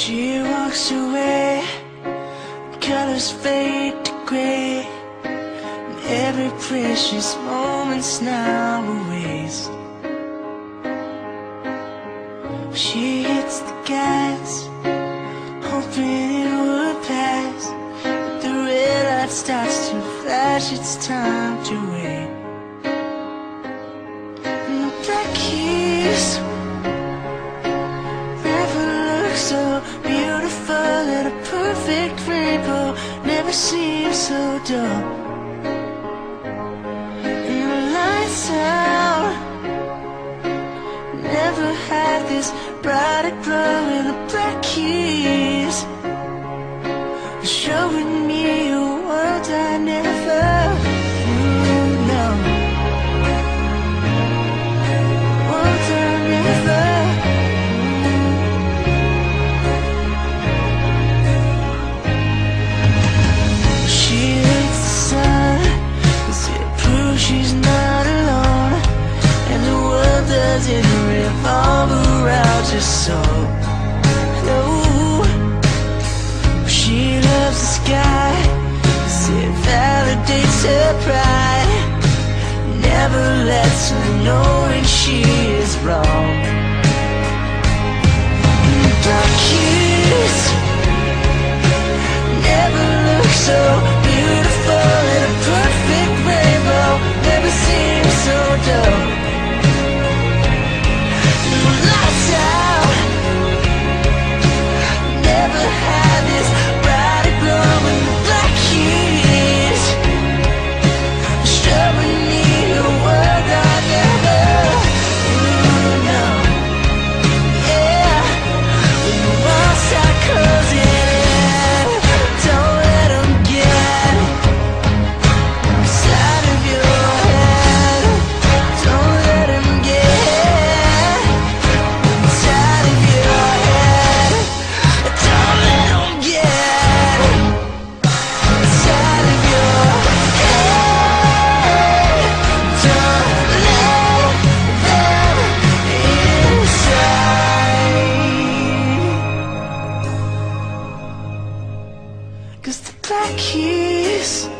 She walks away, colors fade to gray, and every precious moment's now a waste. She hits the gas, hoping it would pass, but the red light starts to flash, it's time to wait. And the black keys. I seem so dumb In a lights out. Never had this brighter glow in the black keys Showing did surprise. Never lets her know when she is wrong. Dark kiss. Never looks so that kiss.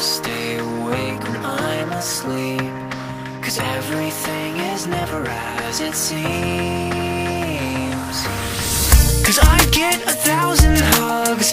stay awake when I'm asleep. Cause everything is never as it seems. Cause I get a thousand hugs